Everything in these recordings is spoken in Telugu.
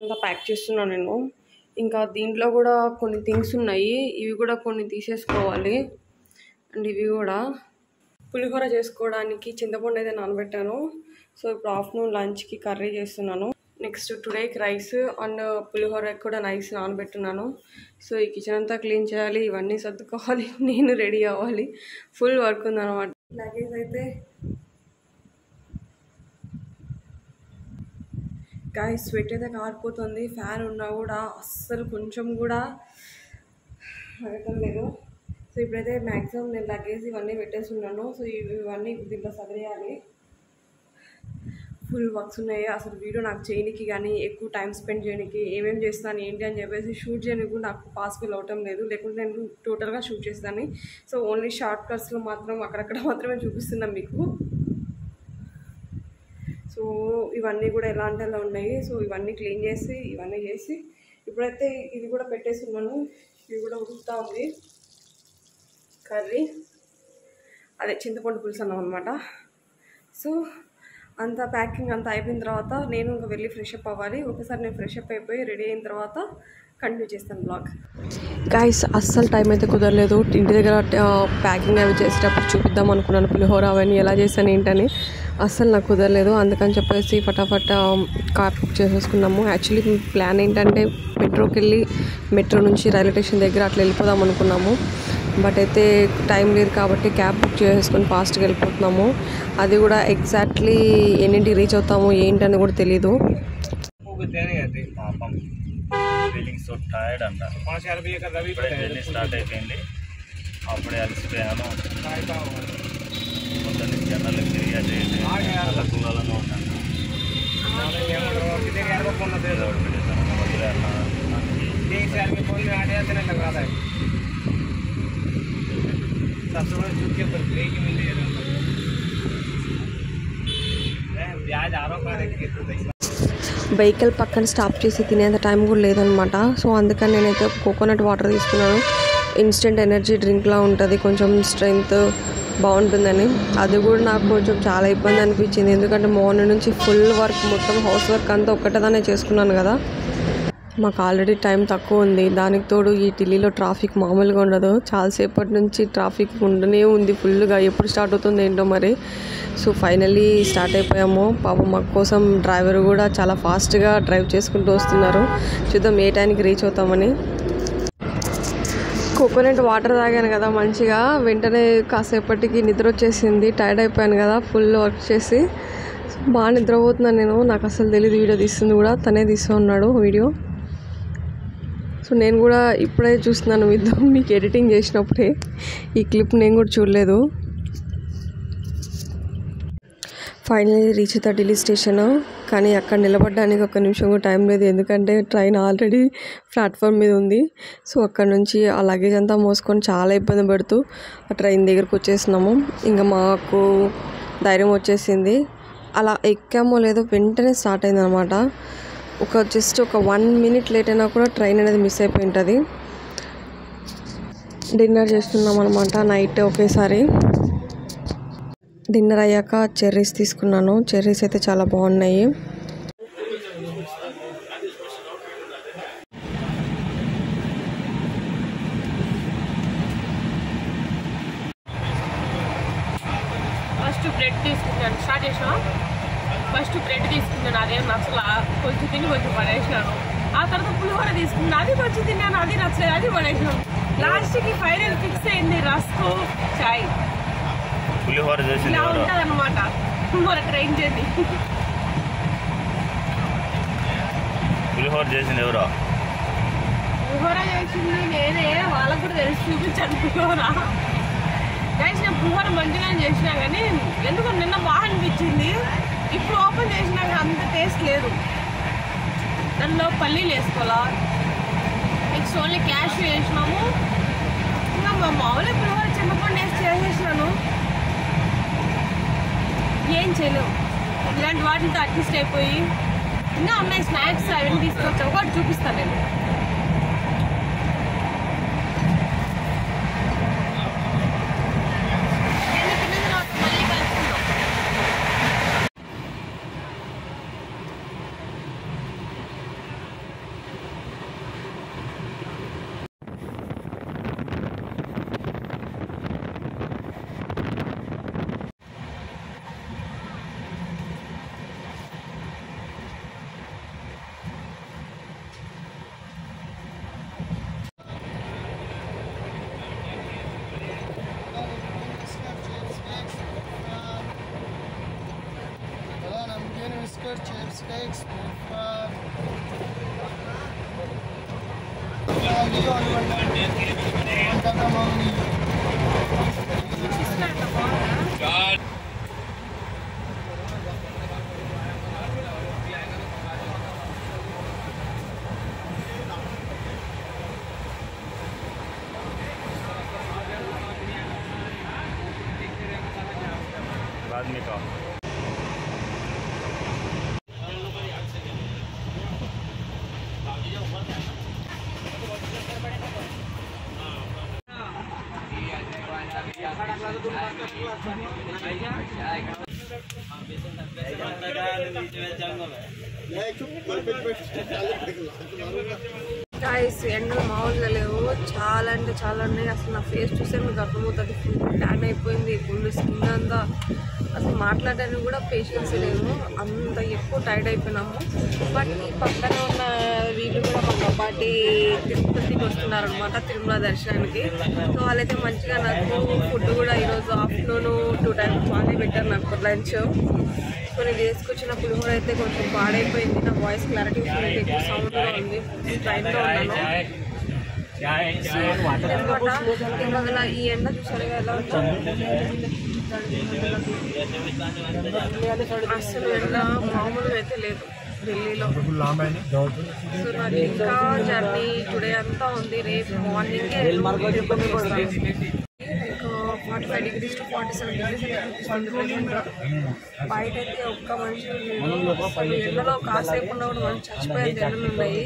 ఇంకా ప్యాక్ చేస్తున్నాను నేను. ఇంకా దీంట్లో కూడా కొన్ని థింగ్స్ ఉన్నాయి. ఇవి కూడా కొన్ని తీసేసుకోవాలి. అండ్ ఇవి కూడా పులిహోర చేసుకోవడానికి చింతపండు అయితే నానబెట్టాను. సో ఇప్పుడు ఆఫ్టర్నూన్ లంచ్కి కర్రీ చేస్తున్నాను. నెక్స్ట్ టుడేకి రైస్ అండ్ పులిహోరకి కూడా నైస్ నానబెట్టున్నాను. సో ఈ కిచెన్ అంతా క్లీన్ చేయాలి. ఇవన్నీ సర్దుకోవాలి. నేను రెడీ అవ్వాలి. ఫుల్ వర్క్ ఉందన్నమాట. లగేజ్ అయితే గాయ స్వెట్ అయితే కారిపోతుంది. ఫ్యాన్ ఉన్నా కూడా అస్సలు కొంచెం కూడా అడగటం లేదు సో ఇప్పుడైతే మ్యాక్సిమం నేను లగేజ్ ఇవన్నీ పెట్టేస్తున్నాను సో ఇవన్నీ దీంట్లో సదిరేయాలి. ఫుల్ వర్క్స్ ఉన్నాయి. అసలు వీడియో నాకు చేయడానికి కానీ ఎక్కువ టైం స్పెండ్ చేయడానికి ఏమేమి చేస్తాను ఏంటి అని చెప్పేసి షూట్ చేయడానికి కూడా నాకు పాసిబుల్ అవటం లేదు. లేకుంటే నేను టోటల్గా షూట్ చేస్తాను. సో ఓన్లీ షార్ట్ కట్స్లో మాత్రం అక్కడక్కడ మాత్రమే చూపిస్తున్నాను మీకు. సో ఇవన్నీ కూడా ఎలా అంటే అలా ఉన్నాయి? సో ఇవన్నీ క్లీన్ చేసి ఇవన్నీ చేసి ఇప్పుడైతే ఇది కూడా పెట్టేస్తున్నాను ఇది కూడా ఉడుకుతూ ఉంది. కర్రీ. అదే చింతపండు పులుసు అన్నాం అనమాట సో అంత ప్యాకింగ్ అంతా అయిపోయిన తర్వాత నేను ఇంకా వెళ్ళి ఫ్రెష్ అప్ అవ్వాలి. ఒకసారి నేను ఫ్రెష్ అప్ అయిపోయి రెడీ అయిన తర్వాత కంటిన్యూ చేస్తాను బ్లాగ్. గాయస్ అస్సలు టైం అయితే కుదరలేదు. ఇంటి దగ్గర ప్యాకింగ్ అవి చేసేటప్పుడు చూపిద్దాం అనుకున్నాను. పులిహోర అవన్నీ ఎలా చేశాను ఏంటని. అస్సలు నాకు కుదరలేదు. అందుకని చెప్పేసి ఫటాఫట్ కార్ బుక్ చేసేసుకున్నాము. యాక్చువల్లీ ప్లాన్ ఏంటంటే మెట్రోకి వెళ్ళి మెట్రో నుంచి రైల్వే స్టేషన్ దగ్గర అట్లా వెళ్ళిపోదాం అనుకున్నాము. బట్ అయితే టైం లేదు కాబట్టి క్యాబ్ బుక్ చేసేసుకొని ఫాస్ట్గా వెళ్ళిపోతున్నాము. అది కూడా ఎగ్జాక్ట్లీ ఎన్నింటికి రీచ్ అవుతాము ఏంటని కూడా తెలీదు. పాపం ఫీలింగ్ సో టైర్డ్ అంట ఇప్పుడే జర్నీ స్టార్ట్ అయిపోయింది. అప్పుడే అలసిపోయాను. పొద్దున్న నుంచి ఎండలు తిరిగి అటు ఇటు అలా కూలలో ఉంటాను ఏదో ఒకటి పెట్టేశాను. వదిలేయాలా? వెహికల్ పక్కన స్టాప్ చేసి తినేంత టైం కూడా లేదనమాట సో అందుకని నేనైతే కోకోనట్ వాటర్ తీసుకున్నాను ఇన్స్టెంట్ ఎనర్జీ డ్రింక్లా ఉంటుంది కొంచెం స్ట్రెంగ్త్ బాగుంటుందని. అది కూడా నాకు కొంచెం చాలా ఇబ్బంది అనిపించింది. ఎందుకంటే మార్నింగ్ నుంచి ఫుల్ వర్క్ మొత్తం హౌస్ వర్క్ అంతా ఒక్కటేదానే చేసుకున్నాను కదా. మాకు ఆల్రెడీ టైం తక్కువ ఉంది. దానికి తోడు ఈ ఢిల్లీలో ట్రాఫిక్ మామూలుగా ఉండదు. చాలాసేపటి నుంచి ట్రాఫిక్ ఉండనే ఉంది ఫుల్గా ఎప్పుడు స్టార్ట్ అవుతుంది ఏంటో మరి. సో ఫైనల్లీ స్టార్ట్ అయిపోయాము. పాపం మా కోసం డ్రైవర్ కూడా చాలా ఫాస్ట్గా డ్రైవ్ చేసుకుంటూ వస్తున్నారు. చూద్దాం ఏ టైంకి రీచ్ అవుతామని. కోకోనట్ వాటర్ తాగాను కదా మంచిగా వెంటనే కాసేపటికి నిద్ర వచ్చేసింది టైర్డ్ అయిపోయాను కదా ఫుల్ వర్క్ చేసి. బాగా నిద్రపోతున్నాను నేను నాకు అసలు తెలియదు వీడియో తీస్తుంది కూడా తనే తీస్తూ ఉన్నాడు వీడియో. సో నేను కూడా ఇప్పుడే చూస్తున్నాను మీతో మీకు ఎడిటింగ్ చేసినప్పుడే. ఈ క్లిప్ నేను కూడా చూడలేదు. ఫైనలీ రీచ్ అవుతా ఢిల్లీ స్టేషన్. కానీ అక్కడ నిలబడడానికి ఒక నిమిషం కూడా టైం లేదు. ఎందుకంటే ట్రైన్ ఆల్రెడీ ప్లాట్ఫామ్ మీద ఉంది. సో అక్కడ నుంచి ఆ లగేజ్ అంతా మోసుకొని చాలా ఇబ్బంది పడుతూ ఆ ట్రైన్ దగ్గరకు వచ్చేసినాము. ఇంకా మాకు ధైర్యం వచ్చేసింది. అలా ఎక్కామో లేదో వెంటనే స్టార్ట్ అయిందనమాట ఒక జస్ట్ ఒక వన్ మినిట్ లేట్ అయినా కూడా ట్రైన్ అనేది మిస్ అయిపోయి ఉంటుంది. డిన్నర్ చేస్తున్నాం అనమాట నైట్ ఒకేసారి. డిన్నర్ అయ్యాక చెర్రీస్ తీసుకున్నాను. చెర్రీస్ అయితే చాలా బాగున్నాయి. ఫస్ట్ బ్రెడ్ తీసుకున్నాను. స్టార్ట్ చేసిన ఫస్ట్ బ్రెడ్ తీసుకున్నాను. అదేం నచ్చలా? కొంచెం తిని కొంచెం పడేసినాను. ఆ తర్వాత పులిహోర తీసుకున్నాను. అది కొంచెం తిన్నాను. అది నచ్చలేదు. అది పడేసినాను. లాస్ట్కి ఫైనల్ ఫిక్స్ అయింది రస్కు చాయ్. పులిహోర చేసింది ఇలా ఎవరు. ఉంటుంది అనమాట మన ట్రైన్ జర్నీ పులిహోర చేసింది ఎవరో? పులిహోర చేసింది నేనే వాళ్ళకు కూడా తెలిసి చూపించాను పులిహోర. గైస్ నేను పులిహోర మంచిగా చేసినా కానీ ఎందుకు నిన్న బాగా అనిపించింది. ఇప్పుడు ఓపెన్ చేసినాక అంత టేస్ట్ లేదు. దానిలో పల్లీలు వేసుకోవాలా? నెక్స్ట్ ఓన్లీ క్యాష్ వేసినాము. ఇంకా మా మామూలు పులిహోర వేసి చేసేసినాను. ఏం చేయలేవు. ఇలాంటి వాటితో అడ్జస్ట్ అయిపోయి ఇంకా అమ్మాయి స్నాక్స్ అవన్నీ తీసుకొచ్చి ఒకటి చూపిస్తాను నేను. burger, chips, steaks with uh, Maggi on your Maggi. God. आदमी का గాయస్ ఎండలు మామూలుగా లేవు. చాలా అంటే చాలా ఉన్నాయి. అసలు నా ఫేస్ చూస్తే మీకు అర్థమవుతుంది. ఫుల్ ట్యాన్ అయిపోయింది. ఫుల్ స్కిన్ అంతా. అసలు మాట్లాడడానికి కూడా పేషెన్స్ లేవు అంత ఎక్కువ టైర్డ్ అయిపోయినాము. బట్ ఈ పక్కన ఉన్న వీళ్ళు కూడా మా పాటి తిరుపతికి వస్తున్నారు అనమాట తిరుమల దర్శనానికి. సో వాళ్ళైతే మంచిగా నాకు ఫుడ్ కూడా ఈరోజు ఆఫ్టర్నూన్ టూ టైమ్స్ బాగానే పెట్టారు నాకు లంచ్. సో నేను తీసుకొచ్చిన పులిహోర అయితే కొంచెం పాడైపోయింది. నా వాయిస్ క్లారిటీ వస్తుంది ఎక్కువ సౌండ్గా ఉంది. ట్రైన్లో ఉన్నాను. ఇవాళ ఈ ఎండ చూసారు ఎలా అసలు ఎండ మామూలుగా అయితే లేదు ఢిల్లీలో. సో నాకు ఇంకా జర్నీ టుడే అంతా ఉంది. రేపు మార్నింగే forty five degrees to forty seven degrees. బయట అయితే ఒక్క మనిషి ఎండలో కాసేపు ఉన్నా కూడా మనం చచ్చిపోయేంత ఎండలు ఉన్నాయి.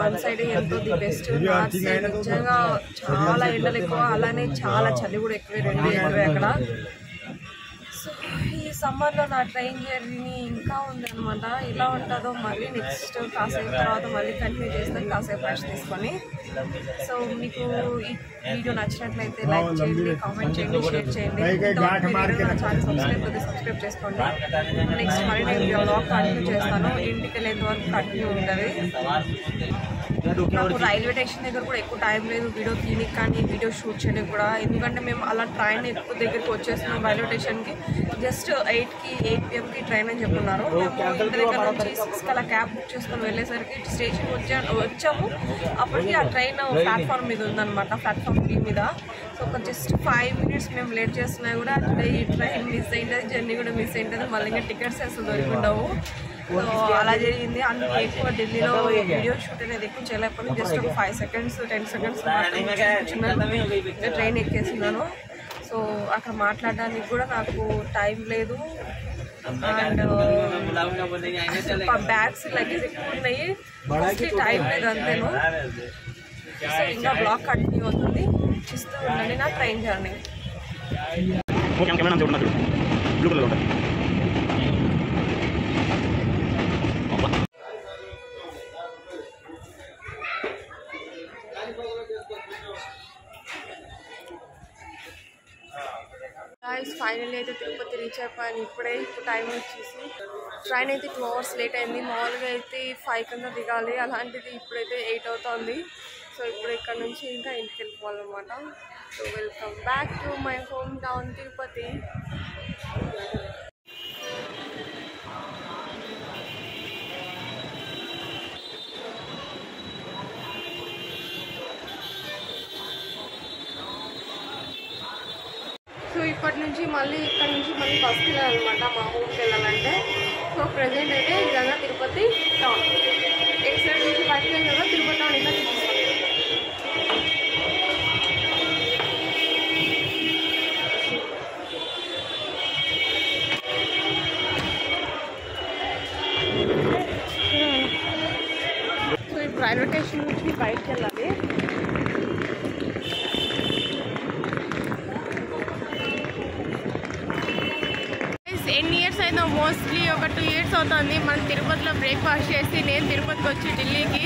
వన్ సైడ్ ఎంతో ది బెస్ట్ నార్త్ సైడ్ నిజంగా చాలా ఎండలు ఎక్కువ అలానే చాలా చలి కూడా ఎక్కువ రెండు ఎక్కువే అక్కడ. సమ్మర్లో నా ట్రైన్ జర్నీ ఇంకా ఉంది అనమాట ఇలా ఉంటుందో మళ్ళీ నెక్స్ట్ కాసేపు తర్వాత మళ్ళీ కంటిన్యూ చేస్తాను కాసేపు రెస్ట్ తీసుకొని. సో మీకు ఈ వీడియో నచ్చినట్లయితే లైక్ చేయండి కామెంట్ చేయండి షేర్ చేయండి. నా ఛానల్ సబ్స్క్రైబ్ సబ్స్క్రైబ్ చేసుకోండి. నెక్స్ట్ మళ్ళీ నేను బ్లాగ్ కంటిన్యూ చేస్తాను. ఇంటికి వెళ్ళేంత వరకు కంటిన్యూ ఉంటుంది. నాకు రైల్వే స్టేషన్ దగ్గర కూడా ఎక్కువ టైం లేదు వీడియో తీయడానికి కానీ వీడియో షూట్ చేయడానికి కూడా. ఎందుకంటే మేము అలా ట్రైన్ ఎక్కువ దగ్గరికి వచ్చేస్తున్నాం రైల్వే స్టేషన్కి. జస్ట్ ఎయిట్కి ఎయిట్ పిఎంకి ట్రైన్ అని చెప్పున్నారు. మేము ఇంటి దగ్గర నుంచి సిక్స్కి అలా క్యాబ్ బుక్ చేసుకొని వెళ్ళేసరికి స్టేషన్ వచ్చా వచ్చాము. అప్పటికి ఆ ట్రైన్ ప్లాట్ఫామ్ మీద ఉందన్నమాట ప్లాట్ఫామ్ త్రీ మీద. సో ఒక జస్ట్ ఫైవ్ మినిట్స్ మేము లేట్ చేస్తున్నా కూడా ఈ ట్రైన్ మిస్ అయింటుంది జర్నీ కూడా మిస్ అయింటుంది మళ్ళీ ఇంకా టికెట్స్ అసలు దొరికిండవు. అలా జరిగింది. అందుకే ఎక్కువ ఢిల్లీలో వీడియో షూట్ అనేది ఎక్కువ చేయలేకపోతే జస్ట్ ఒక five seconds ten seconds train ఎక్కేసినాను so అక్కడ మాట్లాడడానికి కూడా నాకు టైం లేదు. అండ్ బ్యాగ్స్ లగేజ్ ఎక్కువ ఉన్నాయి. టైం లేదు అంతేను. సో ఇంకా బ్లాక్ కంటిన్యూ అవుతుంది. చూస్తూ ఉండండి నా ట్రైన్ జర్నీ ఓకే కెమెరా చూడండి బ్లూ కలర్ ఉంటుంది ఫైనల్లీ అయితే తిరుపతి రీచ్ అయిపోయాను. ఇప్పుడే ఇప్పుడు టైం వచ్చేసి ట్రైన్ అయితే టూ అవర్స్ లేట్ అయింది. మామూలుగా అయితే ఫైవ్ కింద దిగాలి. అలాంటిది ఇప్పుడైతే ఎయిట్ అవుతుంది. సో ఇప్పుడు ఇక్కడ నుంచి ఇంకా ఇంటికి వెళ్ళిపోవాలన్నమాట. So welcome back to my home town Tirupati so ఇప్పటి నుంచి మళ్ళీ ఇక్కడ నుంచి మళ్ళీ బస్కి వెళ్ళాలన్నమాట మా హోమ్కి వెళ్ళాలంటే. సో ప్రజెంట్ అయితే ఇదంతా తిరుపతి టౌన్ ఎటు సైడ్ నుంచి బయటకు వెళ్ళి కదా తిరుపతి టౌన్ ఇంకా చూపిస్తాను సో ఇప్పుడు రైల్వే స్టేషన్ నుంచి బయటకు వెళ్ళాలి. అయిందో మోస్ట్లీ ఒక టూ ఇయర్స్ అవుతుంది. మనం తిరుపతిలో బ్రేక్ఫాస్ట్ చేసి నేను తిరుపతికి వచ్చి ఢిల్లీకి.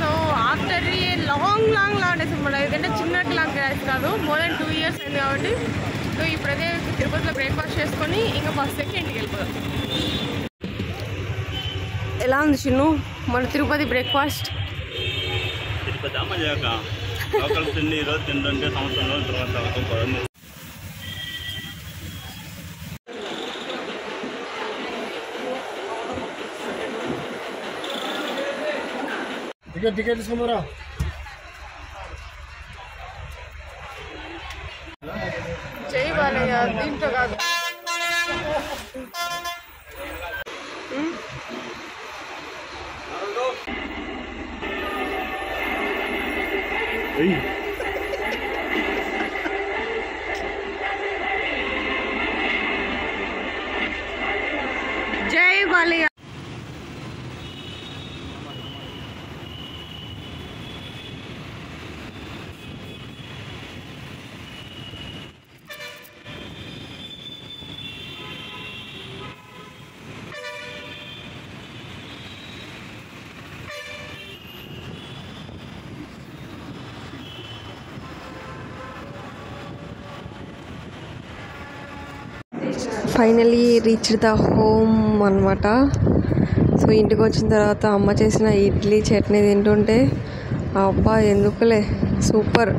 So after a long long long days అనమాట ఎందుకంటే చిన్న లాంగ్ డేస్ కాదు. మోర్ దెన్ టూ ఇయర్స్ అయింది కాబట్టి సో ఇప్పుడైతే తిరుపతిలో బ్రేక్ఫాస్ట్ చేసుకొని ఇంకా బస్ ఎక్కి ఇంటికి వెళ్ళిపోదాం. ఎలా ఉంది చిన్ను? మన తిరుపతి బ్రేక్ఫాస్ట్? తిరుపతి మజాక లోకల్ తిండి ఈరోజు తింటుంటే సంవత్సరంలో తర్వాత टिकट टिकट इसको मेरा। सही वाले यार दिन टका हम्म? जय वाले ఫైనలీ రీచ్ ద హోమ్ అనమాట సో ఇంటికి వచ్చిన తర్వాత అమ్మ చేసిన ఇడ్లీ చట్నీ తింటుంటే అబ్బా ఎందుకులే? సూపర్